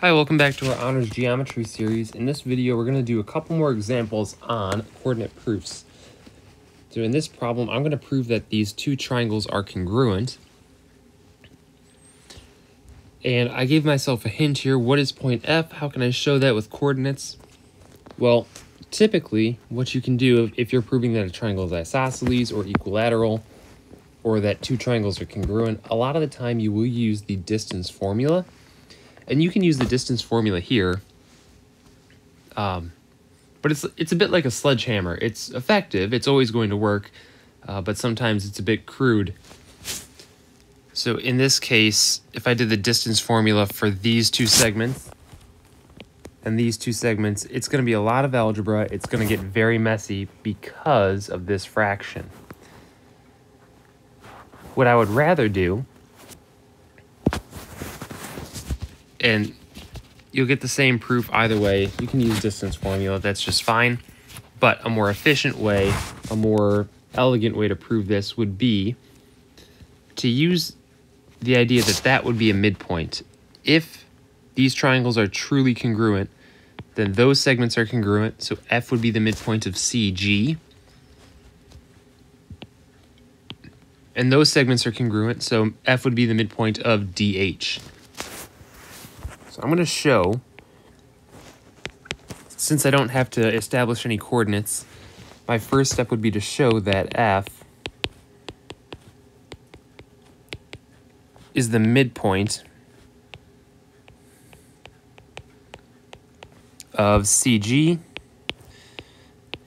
Hi, welcome back to our Honors Geometry series. In this video, we're going to do a couple more examples on coordinate proofs. So in this problem, I'm going to prove that these two triangles are congruent. And I gave myself a hint here. What is point F? How can I show that with coordinates? Well, typically, what you can do if you're proving that a triangle is isosceles or equilateral, or that two triangles are congruent, a lot of the time you will use the distance formula. And you can use the distance formula here. Um, but it's it's a bit like a sledgehammer. It's effective. It's always going to work, uh, but sometimes it's a bit crude. So in this case, if I did the distance formula for these two segments and these two segments, it's going to be a lot of algebra. It's going to get very messy because of this fraction. What I would rather do and you'll get the same proof either way. You can use distance formula, that's just fine. But a more efficient way, a more elegant way to prove this would be to use the idea that that would be a midpoint. If these triangles are truly congruent, then those segments are congruent, so F would be the midpoint of CG. And those segments are congruent, so F would be the midpoint of DH. I'm going to show, since I don't have to establish any coordinates, my first step would be to show that f is the midpoint of CG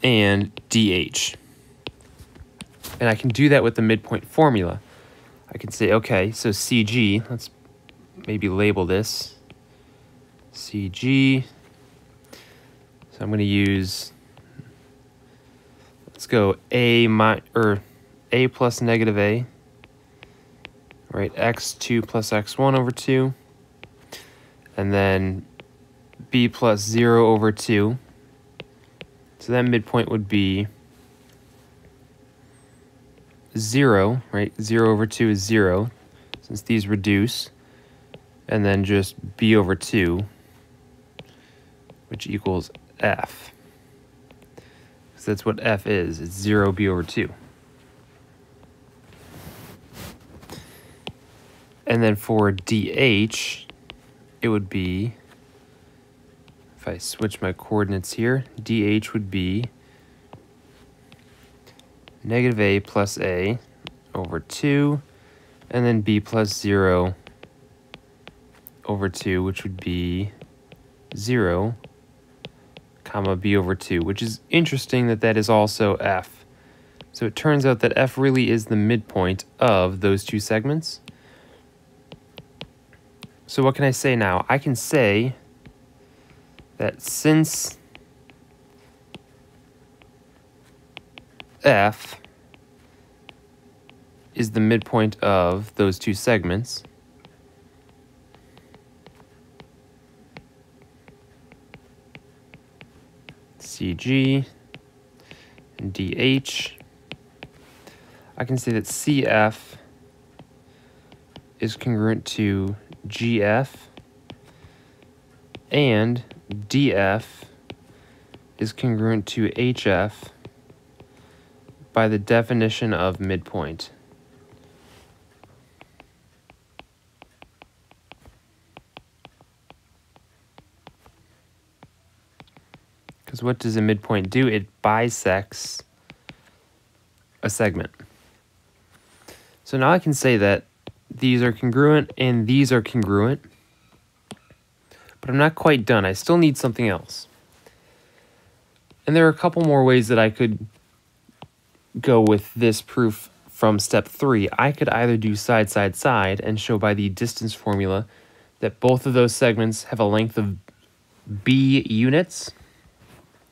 and DH. And I can do that with the midpoint formula. I can say, okay, so CG, let's maybe label this CG. So I'm going to use, let's go A my, or A plus negative A, right, x2 plus x1 over 2, and then B plus 0 over 2. So that midpoint would be 0, right? 0 over 2 is 0, since these reduce. And then just b over 2 which equals f. So that's what f is. It's 0b over 2. And then for dh, it would be, if I switch my coordinates here, dh would be negative a plus a over 2, and then b plus 0 over 2, which would be 0 comma b over 2, which is interesting that that is also f. So it turns out that f really is the midpoint of those two segments. So what can I say now? I can say that since f is the midpoint of those two segments, CG, and DH. I can say that CF is congruent to GF, and DF is congruent to HF by the definition of midpoint. Because what does a midpoint do? It bisects a segment. So now I can say that these are congruent and these are congruent. But I'm not quite done. I still need something else. And there are a couple more ways that I could go with this proof from step three. I could either do side, side, side and show by the distance formula that both of those segments have a length of b units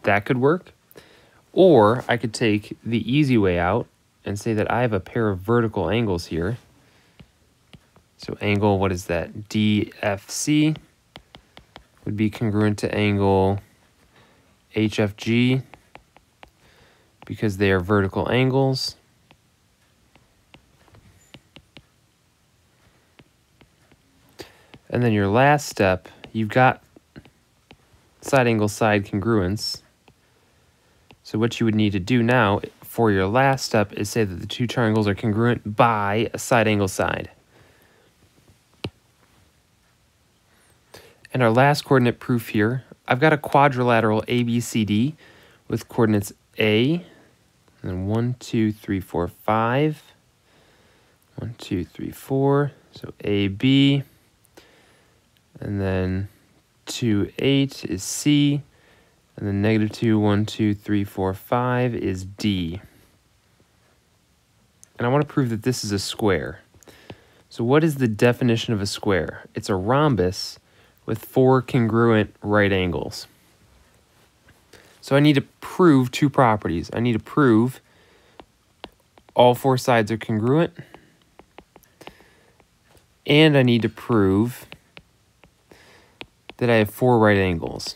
that could work. Or I could take the easy way out and say that I have a pair of vertical angles here. So angle, what is that? DFC would be congruent to angle HFG because they are vertical angles. And then your last step, you've got side angle side congruence. So what you would need to do now for your last step is say that the two triangles are congruent by a side angle side. And our last coordinate proof here, I've got a quadrilateral ABCD with coordinates A, and 1, 2, 3, 4, 5. 1, 2, 3, 4. So AB. And then 2, 8 is C. And then negative 2, 1, 2, 3, 4, 5 is D. And I want to prove that this is a square. So what is the definition of a square? It's a rhombus with four congruent right angles. So I need to prove two properties. I need to prove all four sides are congruent. And I need to prove that I have four right angles.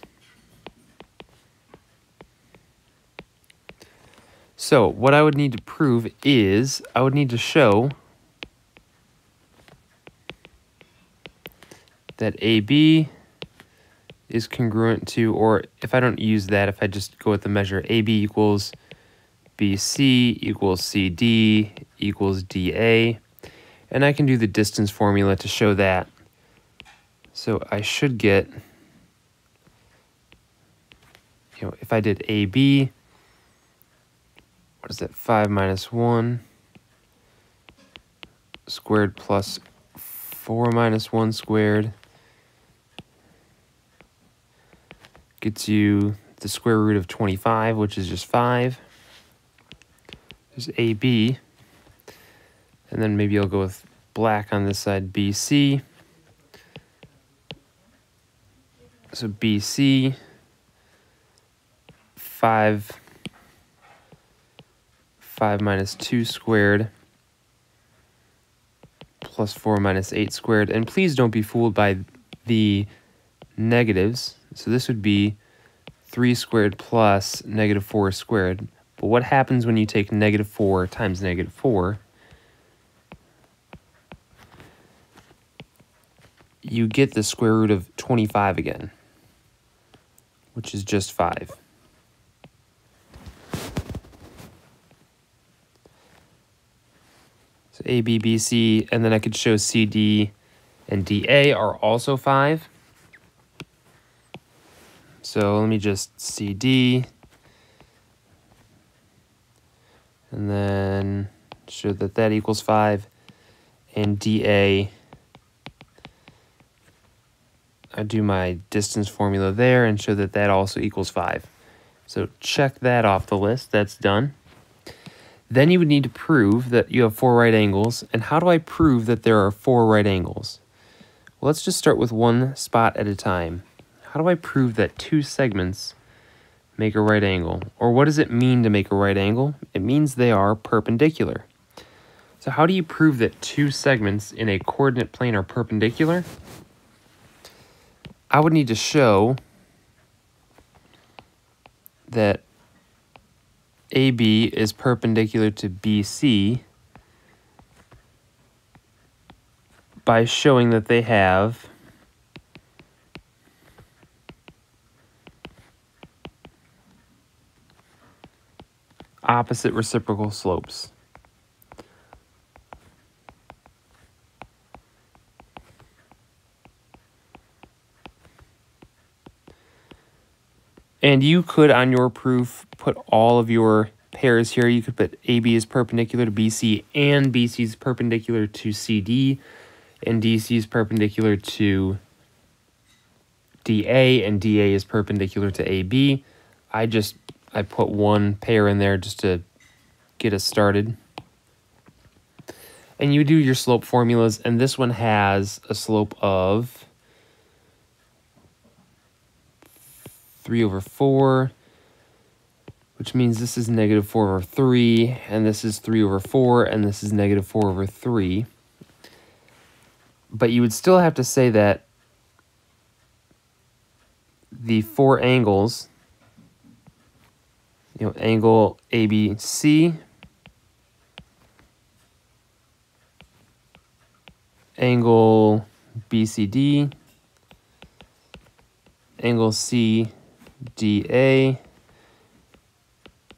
So what I would need to prove is I would need to show that AB is congruent to, or if I don't use that, if I just go with the measure AB equals BC equals CD equals DA, and I can do the distance formula to show that. So I should get, you know, if I did AB, what is that, 5 minus 1 squared plus 4 minus 1 squared gets you the square root of 25, which is just 5. There's AB. And then maybe I'll go with black on this side, BC. So BC, 5, 5 minus 2 squared plus 4 minus 8 squared. And please don't be fooled by the negatives. So this would be 3 squared plus negative 4 squared. But what happens when you take negative 4 times negative 4? You get the square root of 25 again, which is just 5. So A, B, B, C, and then I could show C, D, and DA are also 5. So let me just CD and then show that that equals 5 and DA I do my distance formula there and show that that also equals 5. So check that off the list. That's done. Then you would need to prove that you have four right angles. And how do I prove that there are four right angles? Well, let's just start with one spot at a time how do I prove that two segments make a right angle? Or what does it mean to make a right angle? It means they are perpendicular. So how do you prove that two segments in a coordinate plane are perpendicular? I would need to show that AB is perpendicular to BC by showing that they have opposite reciprocal slopes. And you could, on your proof, put all of your pairs here. You could put AB is perpendicular to BC and BC is perpendicular to CD and DC is perpendicular to DA and DA is perpendicular to AB. I just I put one pair in there just to get us started. And you do your slope formulas, and this one has a slope of 3 over 4, which means this is negative 4 over 3, and this is 3 over 4, and this is negative 4 over 3. But you would still have to say that the four angles you know, angle ABC, angle BCD, angle CDA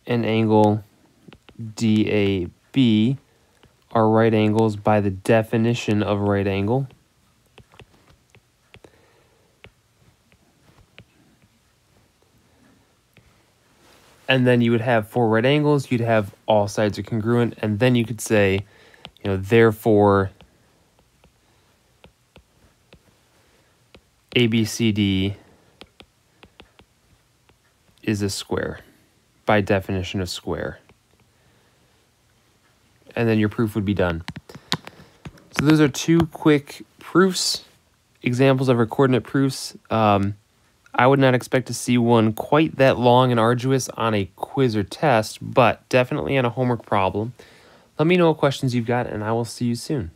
and angle DAB are right angles by the definition of right angle. And then you would have four right angles, you'd have all sides are congruent, and then you could say, you know, therefore ABCD is a square by definition of square. And then your proof would be done. So those are two quick proofs, examples of our coordinate proofs. Um, I would not expect to see one quite that long and arduous on a quiz or test, but definitely on a homework problem. Let me know what questions you've got, and I will see you soon.